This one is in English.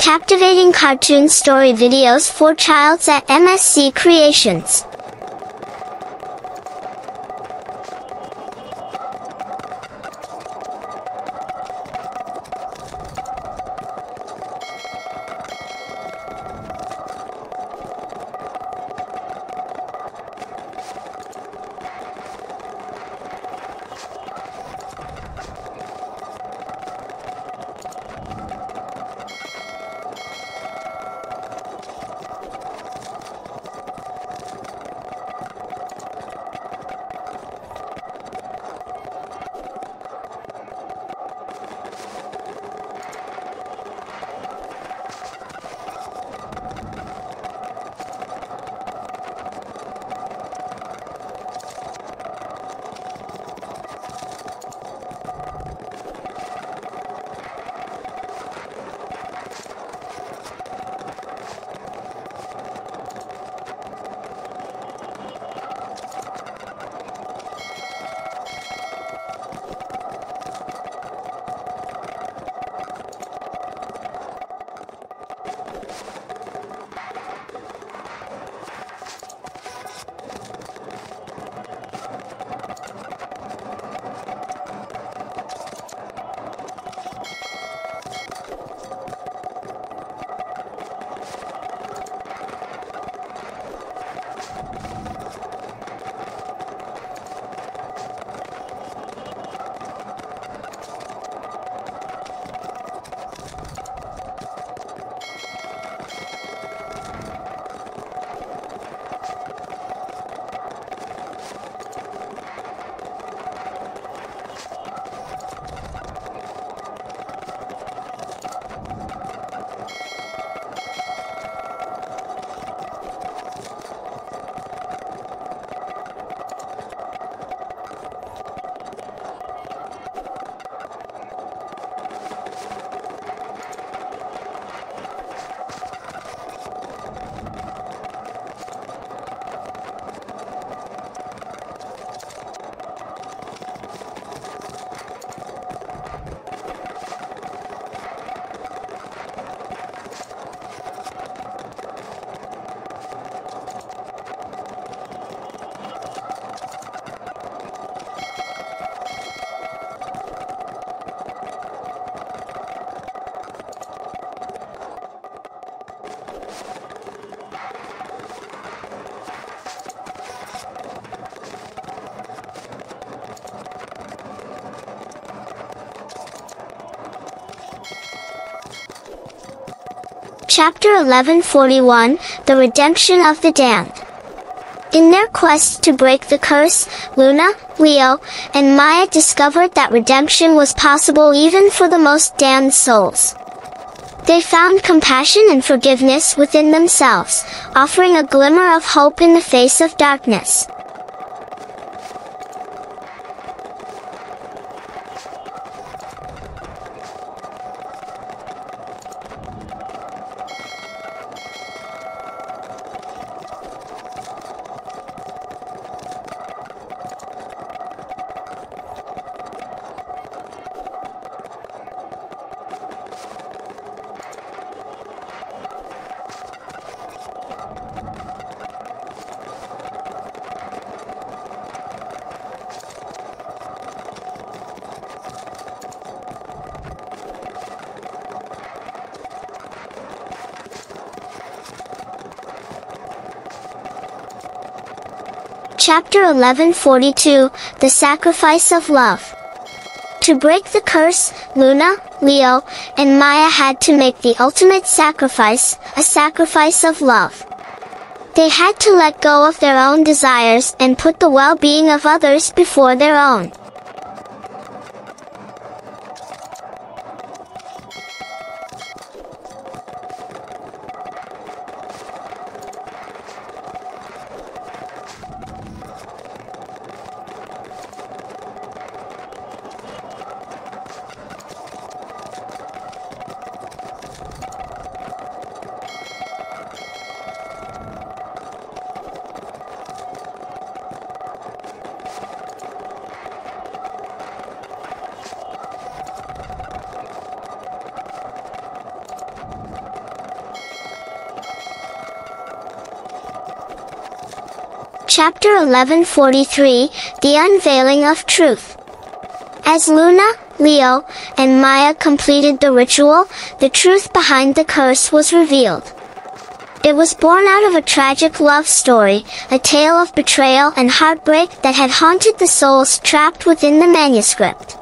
Captivating cartoon story videos for childs at MSC Creations. Chapter 1141 The Redemption of the Damned. In their quest to break the curse, Luna, Leo, and Maya discovered that redemption was possible even for the most damned souls. They found compassion and forgiveness within themselves, offering a glimmer of hope in the face of darkness. Chapter 1142 The Sacrifice of Love. To break the curse, Luna, Leo, and Maya had to make the ultimate sacrifice, a sacrifice of love. They had to let go of their own desires and put the well-being of others before their own. Chapter 1143, The Unveiling of Truth. As Luna, Leo, and Maya completed the ritual, the truth behind the curse was revealed. It was born out of a tragic love story, a tale of betrayal and heartbreak that had haunted the souls trapped within the manuscript.